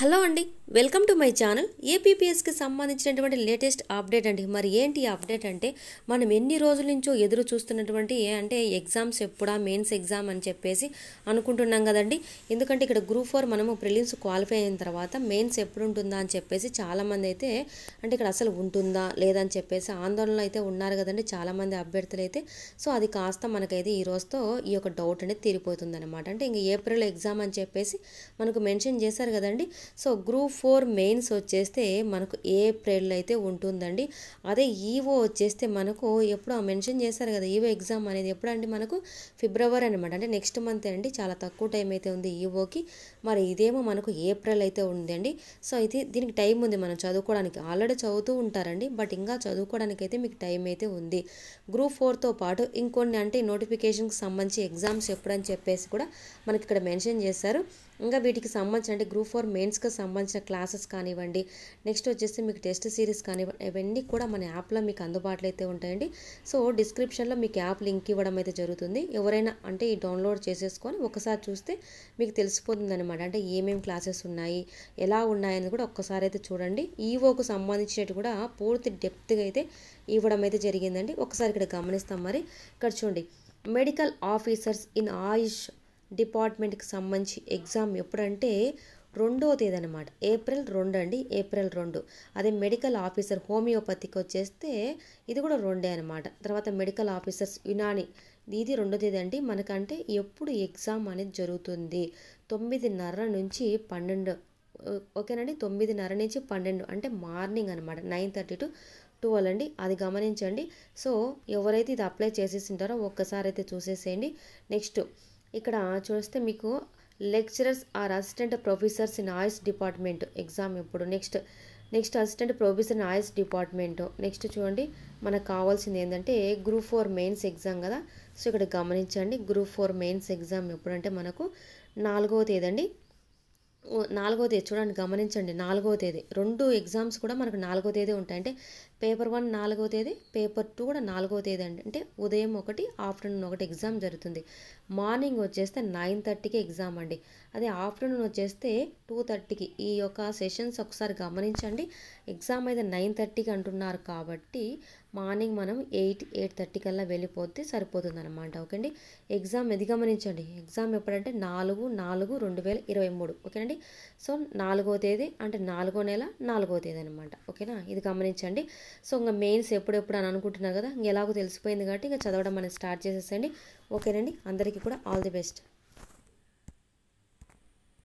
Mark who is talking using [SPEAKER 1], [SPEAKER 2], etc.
[SPEAKER 1] Hello అండి welcome to my channel. ఏపీపీఎస్కి సంబంధించినటువంటి లేటెస్ట్ అప్డేట్ అండి. మరి ఏంటి అప్డేట్ అంటే మనం ఎన్ని రోజుల నుంచో ఎదురు చూస్తున్నటువంటి ఏ- అంటే ఎగ్జామ్స్ ఎప్పుడా మెయిన్స్ ఎగ్జామ్ అని చెప్పేసి అనుకుంటున్నాం కదండి. ఎందుకంటే ఇక్కడ గ్రూప్ ఫోర్ మనము ప్రిలిమ్స్ క్వాలిఫై అయిన తర్వాత మెయిన్స్ ఎప్పుడు ఉంటుందా అని చెప్పేసి చాలామంది అయితే అంటే ఇక్కడ అసలు ఉంటుందా లేదని చెప్పేసి ఆందోళనలో అయితే ఉన్నారు కదండి చాలామంది అభ్యర్థులు అయితే. సో అది కాస్త మనకైతే ఈ రోజుతో ఈ యొక్క డౌట్ అనేది తీరిపోతుంది అనమాట అంటే ఇంక ఏప్రిల్ ఎగ్జామ్ అని చెప్పేసి మనకు మెన్షన్ చేశారు కదండి. సో గ్రూప్ ఫోర్ మెయిన్స్ వచ్చేస్తే మనకు ఏప్రిల్ అయితే ఉంటుందండి? అదే ఈవో వచ్చేస్తే మనకు ఎప్పుడు మెన్షన్ చేశారు కదా ఈవో ఎగ్జామ్ అనేది ఎప్పుడండి మనకు? ఫిబ్రవరి అనమాట అంటే నెక్స్ట్ మంత్ అండి చాలా తక్కువ టైం అయితే ఉంది ఈవోకి. మరి ఇదేమో మనకు ఏప్రిల్ అయితే ఉందండి. సో అయితే దీనికి టైం ఉంది మనం చదువుకోవడానికి. ఆల్రెడీ చదువుతూ ఉంటారండి బట్ ఇంకా చదువుకోవడానికి అయితే మీకు టైం అయితే ఉంది. గ్రూప్ ఫోర్తో పాటు ఇంకొన్ని అంటే నోటిఫికేషన్కి సంబంధించి ఎగ్జామ్స్ ఎప్పుడని చెప్పేసి కూడా మనకి ఇక్కడ మెన్షన్ చేశారు. ఇంకా వీటికి సంబంధించిన అంటే గ్రూప్ ఫోర్ మెయిన్స్కి సంబంధించిన క్లాసెస్ కానివ్వండి నెక్స్ట్ వచ్చేసి మీకు టెస్ట్ సిరీస్ కానివ్వండి ఇవన్నీ కూడా మన యాప్లో మీకు అందుబాటులో అయితే ఉంటాయండి. సో డిస్క్రిప్షన్లో మీకు యాప్ లింక్ ఇవ్వడం అయితే జరుగుతుంది. ఎవరైనా అంటే ఈ డౌన్లోడ్ చేసేసుకొని ఒకసారి చూస్తే మీకు తెలిసిపోతుంది అనమాట అంటే ఏమేమి క్లాసెస్ ఉన్నాయి ఎలా ఉన్నాయని కూడా ఒక్కసారి అయితే చూడండి. ఈవోకు సంబంధించినట్టు కూడా పూర్తి డెప్త్గా అయితే ఇవ్వడం అయితే జరిగిందండి. ఒకసారి ఇక్కడ గమనిస్తాం మరి. ఇక్కడ చూడండి మెడికల్ ఆఫీసర్స్ ఇన్ ఆయుష్ డిపార్ట్మెంట్కి సంబంధించి ఎగ్జామ్ ఎప్పుడంటే రెండో తేదీ అనమాట ఏప్రిల్ రెండు అండి. ఏప్రిల్ రెండు. అదే మెడికల్ ఆఫీసర్ హోమియోపతికి వచ్చేస్తే ఇది కూడా రెండే అనమాట. తర్వాత మెడికల్ ఆఫీసర్స్ యునాని. ఇది రెండో తేదీ అండి. మనకంటే ఎప్పుడు ఎగ్జామ్ అనేది జరుగుతుంది. తొమ్మిదిన్నర నుంచి పన్నెండు. ఓకేనండి? తొమ్మిదిన్నర నుంచి పన్నెండు. అంటే మార్నింగ్ అనమాట. నైన్ థర్టీ టు ట్వెల్వ్ అండి. అది గమనించండి. సో ఎవరైతే ఇది అప్లై చేసేసి ఉంటారో ఒక్కసారి అయితే చూసేసేయండి. నెక్స్ట్ ఇక్కడ చూస్తే మీకు lecturers or assistant professors in AYUSH department exam ఎప్పుడు next next assistant professor in AYUSH department. Next చూడండి మనకు కావాల్సింది ఏంటంటే గ్రూప్ ఫోర్ మెయిన్స్ ఎగ్జామ్ కదా. సో ఇక్కడ గమనించండి గ్రూప్ ఫోర్ మెయిన్స్ ఎగ్జామ్ ఎప్పుడంటే మనకు నాలుగవ తేదీ అండి నాలుగో తేదీ చూడండి గమనించండి. నాలుగో తేదీ రెండు ఎగ్జామ్స్ కూడా మనకు నాలుగో తేదీ ఉంటాయి. అంటే పేపర్ వన్ నాలుగో తేదీ పేపర్ టూ కూడా నాలుగో తేదీ అండి. అంటే ఉదయం ఒకటి ఆఫ్టర్నూన్ ఒకటి ఎగ్జామ్ జరుగుతుంది. మార్నింగ్ వచ్చేస్తే నైన్ థర్టీకి ఎగ్జామ్ అండి. అదే ఆఫ్టర్నూన్ వచ్చేస్తే టూ థర్టీకి ఈ యొక్క సెషన్స్ ఒకసారి గమనించండి. ఎగ్జామ్ అయితే నైన్ థర్టీకి అంటున్నారు కాబట్టి మార్నింగ్ మనం ఎయిట్ ఎయిట్ థర్టీ కల్లా వెళ్ళిపోతే సరిపోతుంది అనమాట ఓకే అండి ఎగ్జామ్ ఇది గమనించండి ఎగ్జామ్ ఎప్పుడంటే నాలుగు నాలుగు రెండు వేల ఇరవై మూడు ఓకేనండి? సో నాలుగో తేదీ అంటే నాలుగో నెల నాలుగో తేదీ అనమాట ఓకేనా? ఇది గమనించండి. సో ఇంకా మెయిన్స్ ఎప్పుడెప్పుడు అని అనుకుంటున్నారు కదా ఇంక ఎలాగో తెలిసిపోయింది కాబట్టి ఇంకా చదవడం అనేది స్టార్ట్ చేసేసండి ఓకేనండి? అందరికీ కూడా ఆల్ ది బెస్ట్.